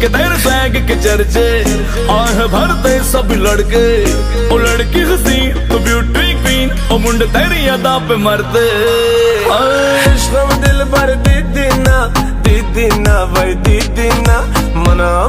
के तेरे सैग के चर्चे, आह भरते सब लड़के। ओ लड़की हसी तो ब्यूटी क्वीन ओ मुंड तेरी अदा पे मरते। दिल भर दीदी ना दीदी ना भाई दीदी ना, मना